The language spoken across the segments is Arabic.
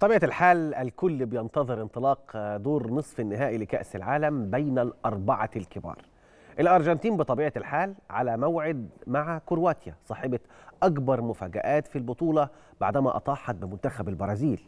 بطبيعة الحال الكل بينتظر انطلاق دور نصف النهائي لكأس العالم بين الأربعة الكبار. الأرجنتين بطبيعة الحال على موعد مع كرواتيا صاحبة أكبر مفاجآت في البطولة بعدما أطاحت بمنتخب البرازيل.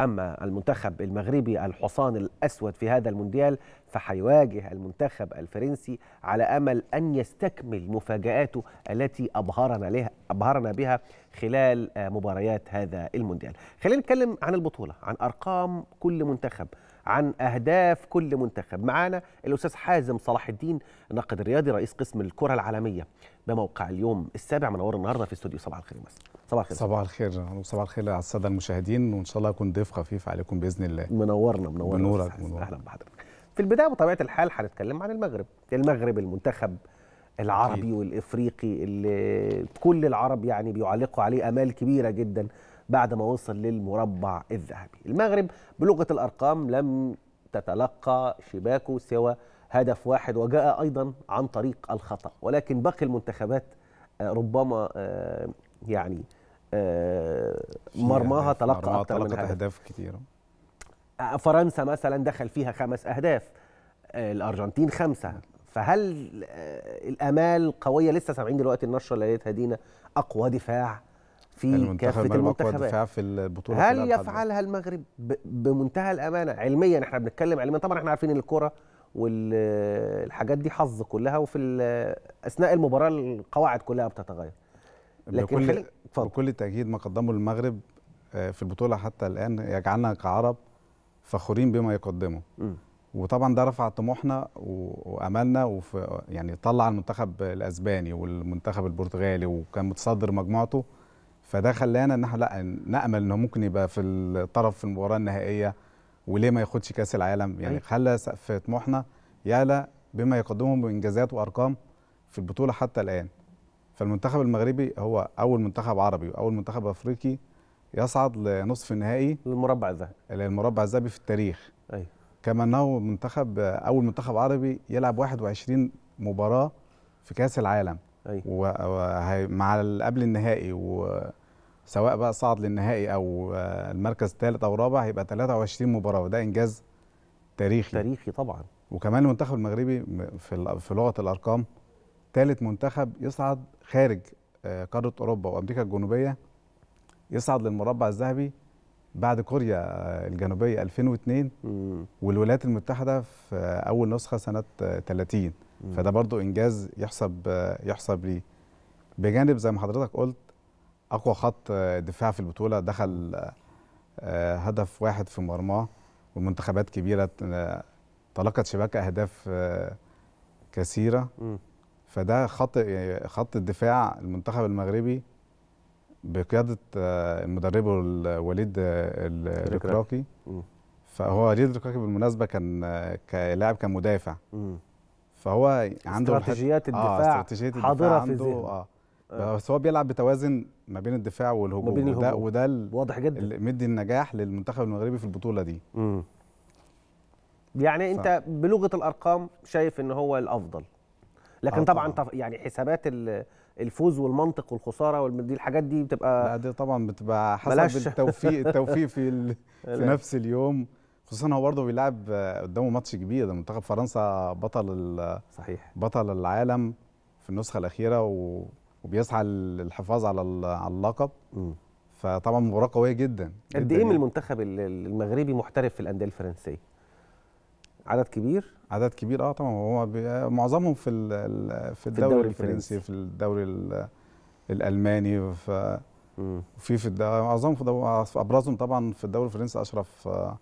أما المنتخب المغربي الحصان الأسود في هذا المونديال فحيواجه المنتخب الفرنسي على أمل أن يستكمل مفاجآته التي أبهرنا, لها أبهرنا بها خلال مباريات هذا المونديال. خلينا نتكلم عن البطولة عن أرقام كل منتخب عن أهداف كل منتخب. معانا الأستاذ حازم صلاح الدين الناقد الرياضي رئيس قسم الكرة العالمية بموقع اليوم السابع منور النهارده في استوديو صباح الخير مصر صباح الخير صباح الخير وصباح الخير على السادة المشاهدين وإن شاء الله يكون ضيف خفيف عليكم بإذن الله منورنا منورنا حازم. بنورك. أهلا بحضرتك في البداية بطبيعة الحال هنتكلم عن المغرب المغرب المنتخب العربي أكيد. والإفريقي اللي كل العرب يعني بيعلقوا عليه آمال كبيرة جدا بعد ما وصل للمربع الذهبي المغرب بلغة الأرقام لم تتلقى شباكه سوى هدف واحد وجاء أيضا عن طريق الخطأ ولكن باقي المنتخبات آه، ربما آه، يعني مرماها أهداف، تلقى مرماها أكثر من هدف. أهداف كتيرة. فرنسا مثلا دخل فيها خمس أهداف. آه، الأرجنتين خمسة. فهل آه، الأمال قوية؟ لسه سامعين دلوقتي النشرة اللي قالتها دينا أقوى دفاع في كافة المنتخبات. دفاع في البطولة هل يفعلها المغرب بمنتهى الأمانة؟ علميا إحنا بنتكلم علميا طبعا إحنا عارفين ان الكره والحاجات دي حظ كلها وفي أثناء المباراة القواعد كلها بتتغير. لكن بكل. بكل تأكيد ما قدمه المغرب آه، في البطولة حتى الآن يجعلنا كعرب فخورين بما يقدمه مم. وطبعا ده رفع طموحنا وأملنا وفي يعني طلع المنتخب الأسباني والمنتخب البرتغالي وكان متصدر مجموعته فده خلانا إن إحنا لأ نأمل إنه ممكن يبقى في الطرف في المباراة النهائية وليه ما ياخدش كأس العالم يعني أيوة. خلى سقف طموحنا يعلى بما يقدمه من انجازات وأرقام في البطولة حتى الآن فالمنتخب المغربي هو أول منتخب عربي وأول منتخب أفريقي يصعد لنصف النهائي المربع الذهبي للمربع الذهبي في التاريخ. أيوه كما أنه منتخب أول منتخب عربي يلعب 21 مباراة في كأس العالم. أيوه وهي- مع ال- قبل النهائي. وسواء بقى صعد للنهائي أو المركز الثالث أو الرابع هيبقى 23 مباراة وده إنجاز تاريخي. تاريخي طبعا. وكمان المنتخب المغربي في في لغة الأرقام ثالث منتخب يصعد خارج آه، قارة أوروبا وأمريكا الجنوبية يصعد للمربع الذهبي بعد كوريا آه، الجنوبية 2002 مم. والولايات المتحدة في أول نسخة سنة آه، 30 مم. فده برضو إنجاز يحسب آه، يحسب ليه بجانب زي ما حضرتك قلت أقوى خط آه، دفاع في البطولة دخل آه، آه، هدف واحد في مرماه ومنتخبات كبيرة آه، تلقت شباك أهداف آه، كثيرة. فده خط خط الدفاع المنتخب المغربي بقيادة آه، المدرب ال- وليد آه، ال- الركراكي. فهو وليد الركراكي بالمناسبة كان آه، كلاعب كان مدافع. فهو عنده استراتيجيات الدفاع استراتيجية الدفاع حاضرة في عنده ذهنه. آه آه. بس هو بيلعب بتوازن ما بين الدفاع والهجوم ما بين وده الهجوم. وده واضح جدا اللي مدي النجاح للمنتخب المغربي في البطولة دي مم. يعني انت بلغة الأرقام شايف إن هو الأفضل لكن آه طبعا طبعاً. يعني حسابات ال- الفوز والمنطق والخسارة دي الحاجات دي لا بتبقى دي طبعا بتبقى حسب التوفيق التوفيق في. في لا. نفس اليوم خصوصا هو برضه بيلعب قدامه ماتش كبير ده منتخب فرنسا بطل ال... صحيح بطل العالم في النسخة الأخيرة و... وبيسعى للحفاظ على على اللقب. فطبعا مباراة قوية جدا قد إيه من يعني. المنتخب ال- ال- المغربي محترف في الأندية الفرنسية عدد كبير عدد كبير آه طبعا هو. معظمهم في في الدوري, الفرنسي. في الدوري ال... الألماني ف... مم. وفي في الدوري معظمهم في دوري... أبرزهم طبعا في الدوري الفرنسي أشرف آه،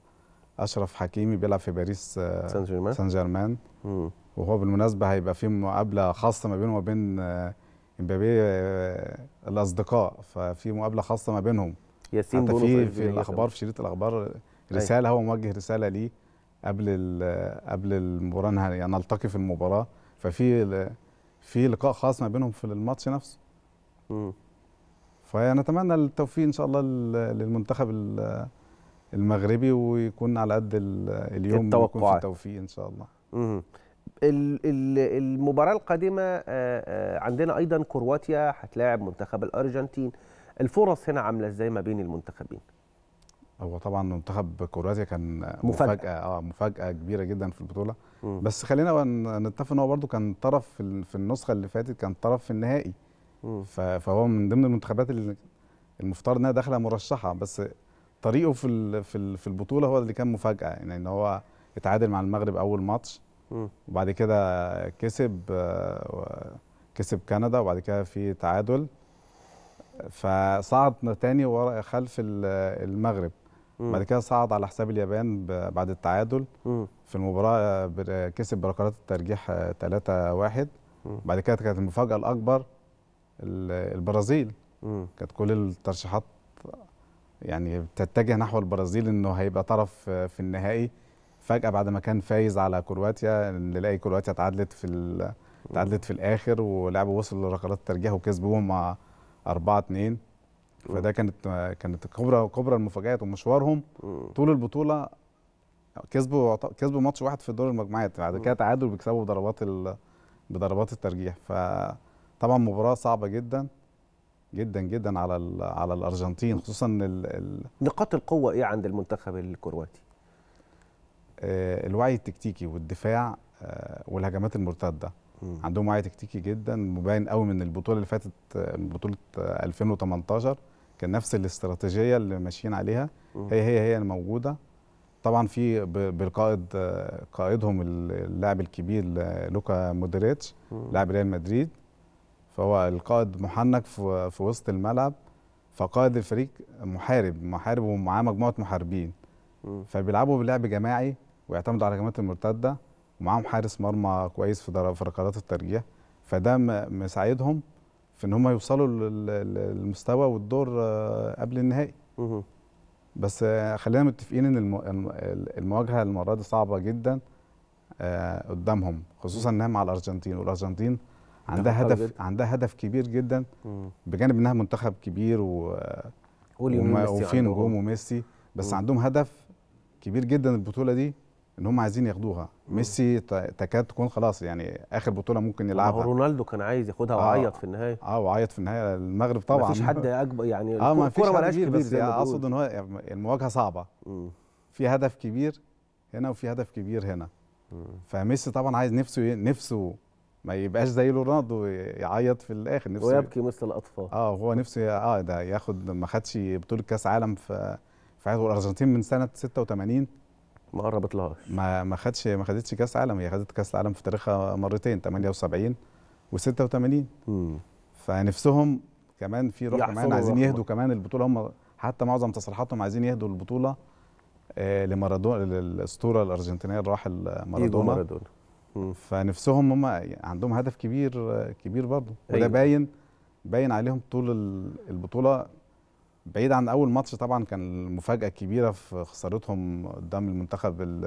أشرف حكيمي بيلعب في باريس آه، سان جيرمان سان جيرمان. وهو بالمناسبة هيبقى في مقابلة خاصة ما بينه وبين آه، إمبابي آه، الأصدقاء ففي مقابلة خاصة ما بينهم ياسين حتى في إسبانيا في الأخبار في شريط الأخبار رسالة هو موجه رسالة ليه قبل ال- قبل المباراة يعني نلتقي في المباراة ففي في لقاء خاص ما بينهم في الماتش نفسه مم. فنتمنى التوفيق إن شاء الله لل- للمنتخب ال- المغربي ويكون على قد ال- اليوم ويكون في التوقعات. التوفيق إن شاء الله مم. ال- ال- المباراة القادمة آه، آه، عندنا أيضا كرواتيا هتلاعب منتخب الأرجنتين الفرص هنا عاملة إزاي ما بين المنتخبين؟ هو طبعا منتخب كرواتيا كان مفاجأة. مفاجأة آه مفاجأة كبيرة جدا في البطولة مم. بس خلينا نتفق إن هو برده كان طرف في ال- في النسخة اللي فاتت كان طرف في النهائي. ف- فهو من ضمن المنتخبات اللي المفترض إنها داخلة مرشحة بس طريقه في في ال- في البطولة هو اللي كان مفاجأة يعني إن هو اتعادل مع المغرب أول ماتش. وبعد كده كسب آه، كسب كندا وبعد كده في تعادل فصعد تاني ورا خلف ال- المغرب مم. بعد كده صعد على حساب اليابان بعد التعادل مم. في المباراة بر- كسب بركلات الترجيح 3-1 مم. بعد كده كانت المفاجأة الأكبر ال- البرازيل مم. كانت كل الترشيحات يعني بتتجه نحو البرازيل إنه هيبقى طرف في النهائي فجأة بعد ما كان فايز على كرواتيا نلاقي كرواتيا اتعادلت في اتعادلت في الآخر ولعبوا وصل لركلات الترجيح وكسبوهم مع 4-2 فده كانت كانت كبرى كبرى المفاجآت ومشوارهم. طول البطولة كسبوا كسبوا ماتش واحد في دور المجموعات بعد كده تعادل بيكسبوا بضربات ال... بضربات الترجيح فطبعا مباراة صعبة جدا جدا جدا على ال... على الأرجنتين خصوصا ال... ال... نقاط القوة إيه عند المنتخب الكرواتي؟ آه، الوعي التكتيكي والدفاع آه، والهجمات المرتدة. عندهم وعي تكتيكي جدا مبين قوي من البطولة اللي فاتت آه، بطولة آه، 2018 كان نفس الاستراتيجية اللي ماشيين عليها. هي هي هي الموجودة. طبعا في بالقائد قائدهم ال- اللاعب الكبير لوكا مودريتش. لاعب ريال مدريد. فهو القائد محنك في وسط الملعب. فقائد الفريق محارب محارب ومعاه مجموعة محاربين. فبيلعبوا بلعب جماعي ويعتمدوا على الهجمات المرتدة. ومعاهم حارس مرمى كويس في ركلات الترجيح. فده مساعدهم. في ان هم يوصلوا لل- لل- للمستوى والدور آه، قبل النهائي. بس آه، خلينا متفقين إن الم- الم- المواجهة المرة دي صعبة جدا آه، قدامهم خصوصا إنها مع الأرجنتين والأرجنتين عندها هدف. عندها هدف كبير جدا. بجانب إنها منتخب كبير و وفي. نجوم وميسي بس. عندهم هدف كبير جدا البطولة دي إن هم عايزين ياخدوها. ميسي تكاد تكون خلاص يعني آخر بطولة ممكن يلعبها. رونالدو كان عايز ياخدها آه. وعيط في النهاية. آه وعيط في النهاية. المغرب طبعا. ما فيش حد أكبر يعني آه ما فيش الكورة حد ملهاش كبير كبير بس أقصد. إن هو المواجهة صعبة. مم. في هدف كبير هنا وفي هدف كبير هنا. مم. فميسي طبعا عايز نفسه نفسه ما يبقاش زي رونالدو يعيط في الآخر. نفسه ويبكي مثل الأطفال. آه هو نفسه آه ده ياخد ما خدش بطولة كأس عالم في في حياته. والارجنتين من سنة 86 ما قربت لهاش ما ما خدش ما خدتش كاس عالم هي خدت كاس العالم في تاريخها مرتين 78 و86 مم. فنفسهم كمان في روح كمان عايزين. يهدوا كمان البطولة هم حتى معظم تصريحاتهم عايزين يهدوا البطولة آه لمارادونا للأسطورة الأرجنتينية الراحل مارادونا. فنفسهم هم عندهم هدف كبير آه، كبير برضه وده أيوة. باين باين عليهم طول ال- البطولة بعيد عن أول ماتش طبعا كان المفاجاه الكبيره في خسارتهم قدام المنتخب.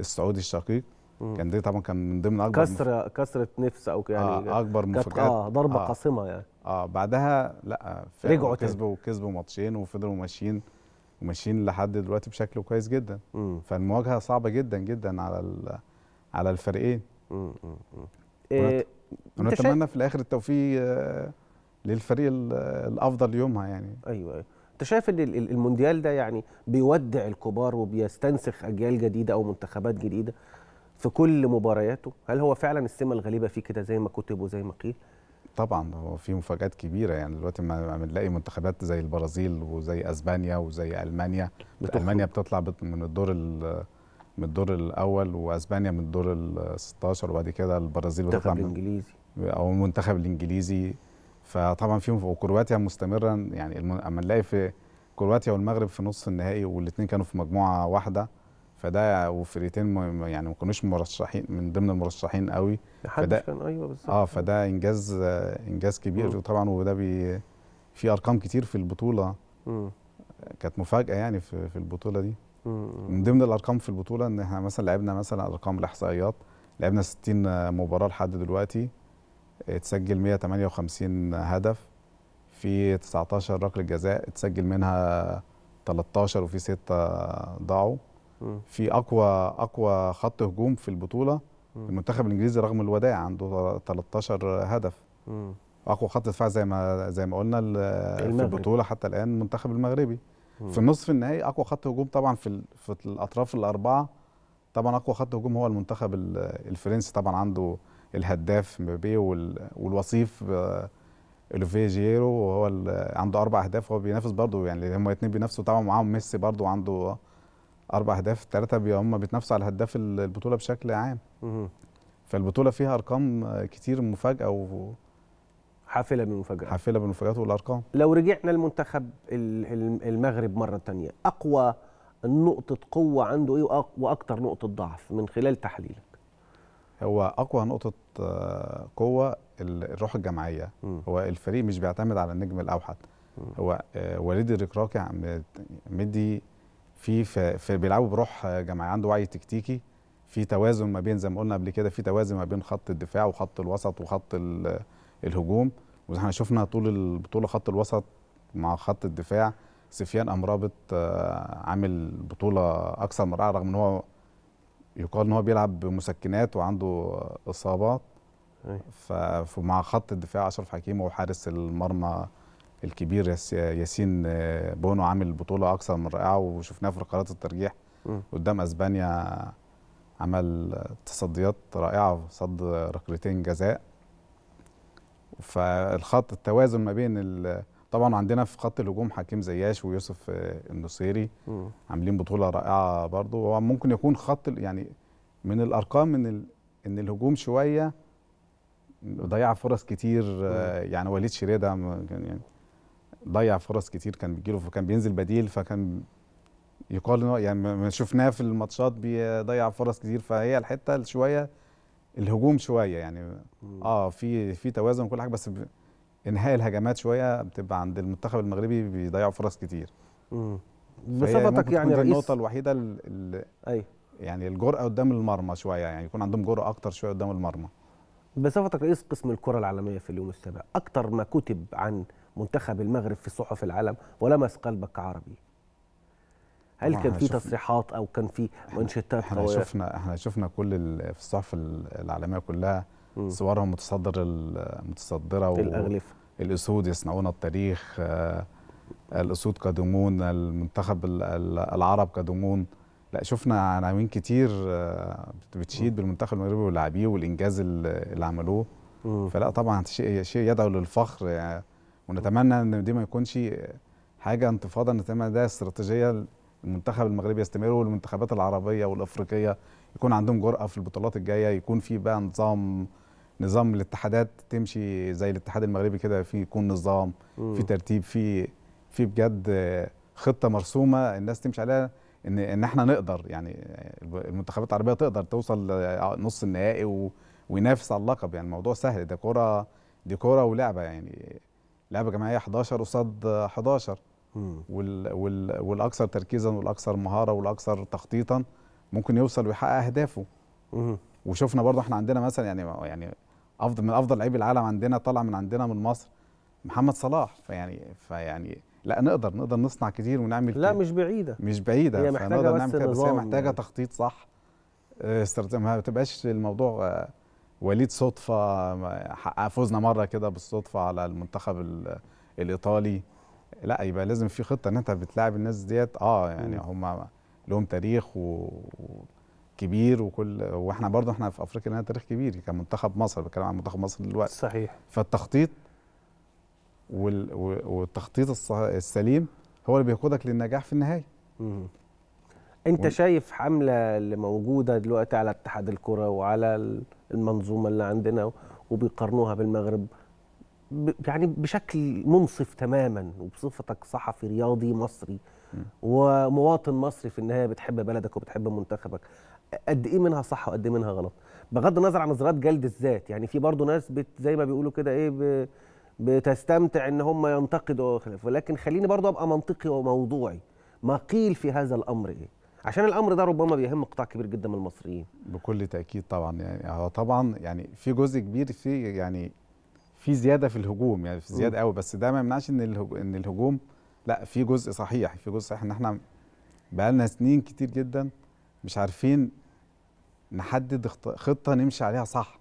السعودي الشقيق. كان دي طبعا كان من ضمن أكبر مف- كسر كسرة نفس أو يعني آه أكبر كانت مفاجآت آه ضربة آه. قاصمة يعني آه بعدها لا رجعوا. كسبوا كسبوا ماتشين وفضلوا ماشيين وماشيين لحد دلوقتي بشكل كويس جدا مم. فالمواجهة صعبة جدا جدا على على الفريقين. إيه ونتمنى في الآخر التوفيق آه، للفريق ال- الأفضل يومها يعني. أيوه أيوه. أنت شايف إن ال- ال- المونديال ده يعني بيودع الكبار وبيستنسخ أجيال جديدة أو منتخبات جديدة في كل مبارياته؟ هل هو فعلا السمة الغالبه فيه كده زي ما كتب وزي ما قيل؟ طبعا هو في مفاجآت كبيرة يعني دلوقتي ما بنلاقي منتخبات زي البرازيل وزي أسبانيا وزي ألمانيا. بتخرج. ألمانيا بتطلع بت- من الدور ال- من الدور الأول وأسبانيا من الدور ال 16 وبعد كده البرازيل بتطلع من الإنجليزي. أو المنتخب الإنجليزي. فطبعا فيهم وكرواتيا مستمرا يعني أما نلاقي في كرواتيا والمغرب في نص النهائي والاثنين كانوا في مجموعة واحدة فده وفريقين م- يعني ما كانوش مرشحين من ضمن المرشحين قوي. فده- كان أيوه بالظبط. آه فده إنجاز إنجاز كبير. مم. طبعا وده بي في أرقام كتير في البطولة. كانت مفاجأة يعني في في البطولة دي. من ضمن الأرقام في البطولة إن إحنا مثلا لعبنا مثلا أرقام الإحصائيات. لعبنا 60 مباراة لحد دلوقتي. اتسجل 158 هدف في 19 ركلة جزاء اتسجل منها 13 وفي 6 ضاعوا. في أقوى أقوى خط هجوم في البطولة. المنتخب الإنجليزي رغم الوداع عنده 13 هدف. أقوى خط دفاع زي ما زي ما قلنا في. البطولة حتى الآن المنتخب المغربي في النصف النهائي أقوى خط هجوم طبعا في في الأطراف الأربعة طبعا أقوى خط هجوم هو المنتخب ال- الفرنسي طبعا عنده الهداف مبابي وال- والوصيف آه، اوليفيه جيرو وهو عنده أربع أهداف. هو بينافس برضه يعني هم الاثنين بينافسوا طبعا معاهم. ميسي برضه عنده أربع أهداف الثلاثه هم بيتنافسوا على هداف ال- البطولة بشكل عام. فالبطولة فيها أرقام آه، كتير مفاجأة حافلة من مفاجآت. وحافله بالمفاجات والأرقام. لو رجعنا المنتخب ال- ال- المغرب مرة تانية أقوى نقطة قوة عنده وأق- وأكتر نقطة ضعف من خلال تحليلك هو أقوى نقطة آه، قوة ال- الروح الجماعية. هو الفريق مش بيعتمد على النجم الأوحد. هو آه، وليد الركراكي عم- مدي في في بيلعبوا بروح جماعية. عنده وعي تكتيكي. في توازن ما بين زي ما قلنا قبل كده في توازن ما بين خط الدفاع وخط الوسط وخط ال- الهجوم. وإحنا شفنا طول البطوله خط الوسط مع خط الدفاع سفيان أمرابط آه، عامل بطولة أكثر من رائعة رغم إن هو يقال إن هو بيلعب بمسكنات وعنده إصابات. فمع خط الدفاع أشرف حكيم وحارس المرمى الكبير ياس- ياسين بونو عامل بطولة أكثر من رائعة وشفناه في ركلات الترجيح. قدام أسبانيا عمل تصديات رائعة صد ركلتين جزاء. فالخط التوازن ما بين طبعا عندنا في خط الهجوم حكيم زياش ويوسف آه، النصيري. عاملين بطولة رائعة برضو هو ممكن يكون خط يعني من الأرقام إن ال... إن الهجوم شوية ضيع فرص كتير آه، يعني وليد شريدة كان يعني ضيع فرص كتير كان بيجيله فكان بينزل بديل فكان يقال يعني ما- شفناه في الماتشات بيضيع فرص كتير فهي الحتة شوية الهجوم شوية يعني. آه في في توازن وكل حاجة بس. إنهاء الهجمات شوية بتبقى عند المنتخب المغربي بيضيعوا فرص كتير مم. فهي ممكن بصفتك يعني رئيس النقطة الوحيدة ال... ال... أي يعني الجرأة قدام المرمى شوية يعني يكون عندهم جرأة أكتر شوية قدام المرمى بصفتك رئيس قسم الكرة العالمية في اليوم السابع أكتر ما كتب عن منتخب المغرب في صحف العالم ولمس قلبك كعربي هل كان في تصريحات أو كان في منشطات إحنا شفنا إحنا شفنا كل. في الصحف ال- العالمية كلها. صورهم متصدر المتصدرة الأغلفة. الأسود يصنعون التاريخ آه، الأسود قادمون المنتخب ال- ال- العرب قادمون لا شفنا عناوين كتير آه، بتشيد بالمنتخب المغربي واللاعبيه والإنجاز ال- اللي عملوه. فلا طبعا شيء شيء يدعو للفخر يعني. ونتمنى إن دي ما يكونش حاجة انتفاضة نتمنى ده استراتيجية المنتخب المغربي يستمر والمنتخبات العربية والأفريقية يكون عندهم جرأة في البطولات الجاية يكون في بقى نظام نظام الاتحادات تمشي زي الاتحاد المغربي كده في يكون نظام مم. في ترتيب في في بجد خطة مرسومة الناس تمشي عليها إن إن إحنا نقدر يعني المنتخبات العربية تقدر توصل نص النهائي و وينافس على اللقب يعني الموضوع سهل ده كوره دي كوره ولعبة يعني لعبة جماعية 11 قصاد 11 مم. وال وال والأكثر تركيزا والأكثر مهارة والأكثر تخطيطا ممكن يوصل ويحقق أهدافه. وشفنا برضه إحنا عندنا مثلا يعني يعني أفضل من أفضل لعيب العالم عندنا طلع من عندنا من مصر محمد صلاح فيعني فيعني لا نقدر نقدر نصنع كتير ونعمل لا كتير. مش بعيدة مش بعيدة هي فنقدر بس نعمل بس هي محتاجة يعني. تخطيط صح آه، استراتيجيه ما تبقاش الموضوع آه، وليد صدفة فوزنا مرة كده بالصدفة على المنتخب ال- الإيطالي لا يبقى لازم في خطة إن أنت بتلاعب الناس ديت. آه يعني. هم لهم تاريخ و كبير وكل وإحنا برضه إحنا في أفريقيا لنا تاريخ كبير كمنتخب مصر بتكلم عن منتخب مصر دلوقتي. صحيح. فالتخطيط وال... و- والتخطيط السليم هو اللي بيقودك للنجاح في النهايه مم. أنت وال- شايف حملة اللي موجودة دلوقتي على اتحاد الكرة وعلى ال- المنظومة اللي عندنا وبيقارنوها بالمغرب؟ يعني بشكل منصف تماما وبصفتك صحفي رياضي مصري. ومواطن مصري في النهاية بتحب بلدك وبتحب منتخبك قد إيه منها صح وقد إيه منها غلط؟ بغض النظر عن نظريات جلد الذات يعني في برضه ناس بت زي ما بيقولوا كده إيه بتستمتع إن هم ينتقدوا وخلافه ولكن خليني برضه أبقى منطقي وموضوعي ما قيل في هذا الأمر إيه؟ عشان الأمر ده ربما بيهم قطاع كبير جدا من المصريين. بكل تأكيد طبعا يعني طبعا يعني في جزء كبير في يعني في زيادة في الهجوم يعني في زيادة قوي بس ده ما يمنعش إن إن الهجوم لأ في جزء صحيح في جزء صحيح إن إحنا بقالنا سنين كتير جدا مش عارفين نحدد خطة نمشي عليها صح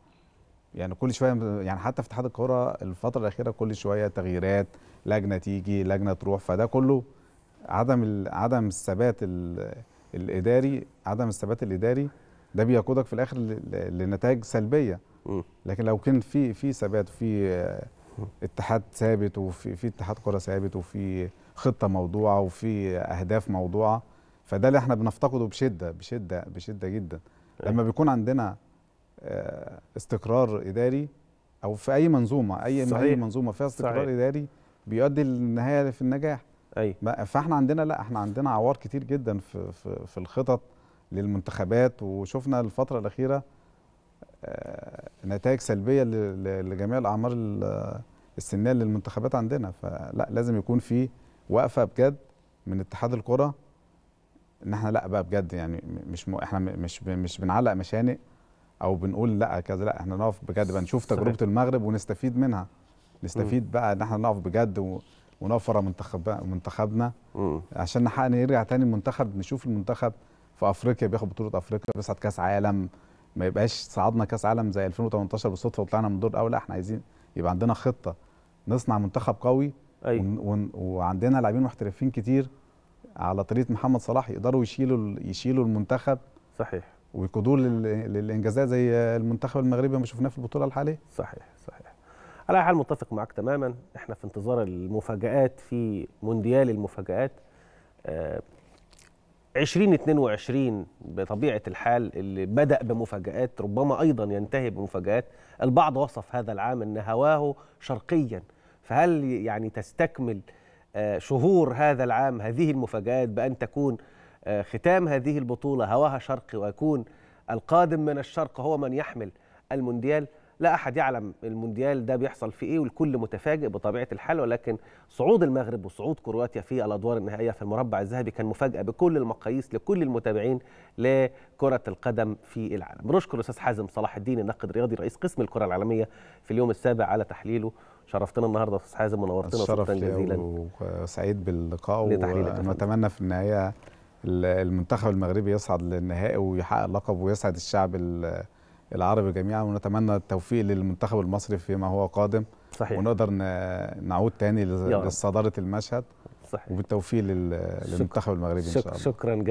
يعني كل شوية يعني حتى في اتحاد الكورة الفترة الأخيرة كل شوية تغييرات لجنة تيجي لجنة تروح فده كله عدم عدم الثبات ال- الإداري عدم الثبات الإداري ده بيقودك في الآخر لنتائج سلبية. لكن لو كان في في ثبات وفي آه، اتحاد ثابت وفي في اتحاد كره ثابت وفي خطة موضوعة وفي أهداف موضوعة فده اللي إحنا بنفتقده بشدة بشدة بشدة جدا أيوة. لما بيكون عندنا آه، استقرار إداري أو في أي منظومة أي أي صحيح. منظومة فيها استقرار صحيح. إداري بيؤدي للنهاية في النجاح اي ما- فاحنا عندنا لا إحنا عندنا عوار كتير جدا في في, في الخطط للمنتخبات وشفنا الفترة الأخيرة نتائج سلبية لجميع الأعمار ال- السنية للمنتخبات عندنا فلا لازم يكون في وقفة بجد من اتحاد الكرة إن إحنا لا بقى بجد يعني م- مش م... إحنا م- مش ب- مش بنعلق مشانق أو بنقول لا كذا لا إحنا نقف بجد بقى نشوف صحيح. تجربة المغرب ونستفيد منها نستفيد بقى إن إحنا نقف بجد و... ونقف ورا منتخب منتخبنا مم. عشان نحقق نرجع تاني المنتخب نشوف المنتخب في أفريقيا بياخد بطولة أفريقيا بيصعد كأس عالم ما يبقاش صعدنا كاس عالم زي 2018 بالصدفة وطلعنا من الدور الأول. لا إحنا عايزين يبقى عندنا خطة نصنع منتخب قوي اي ون ون وعندنا لاعبين محترفين كتير على طريقة محمد صلاح يقدروا يشيلوا يشيلوا المنتخب صحيح. ويقودوه لل- للإنجازات زي المنتخب المغربي ما شفناه في البطولة الحالية. صحيح صحيح. على أي حال متفق معك تماما. إحنا في انتظار المفاجآت في مونديال المفاجآت. آه، 2022 بطبيعة الحال اللي بدأ بمفاجآت ربما أيضا ينتهي بمفاجآت. البعض وصف هذا العام أن هواه شرقيا. فهل يعني تستكمل آه، شهور هذا العام هذه المفاجآت بأن تكون آه، ختام هذه البطولة هواها شرقي ويكون القادم من الشرق هو من يحمل المونديال؟ لا أحد يعلم المونديال ده بيحصل في إيه والكل متفاجئ بطبيعة الحال ولكن صعود المغرب وصعود كرواتيا في الأدوار النهائية في المربع الذهبي كان مفاجأة بكل المقاييس لكل المتابعين لكرة القدم في العالم. بنشكر الأستاذ حازم صلاح الدين الناقد الرياضي رئيس قسم الكرة العالمية في اليوم السابع على تحليله شرفتنا النهارده أستاذ حازم ونورتنا شكرا لي جزيلا وسعيد باللقاء. ونتمنى في النهاية ال- المنتخب المغربي يصعد للنهائي ويحقق لقب ويسعد الشعب ال- العربي جميعا ونتمنى التوفيق للمنتخب المصري فيما هو قادم. صحيح. ونقدر نعود تاني. لصدارة المشهد. صحيح. وبالتوفيق. للمنتخب المغربي إن شاء الله. شكرا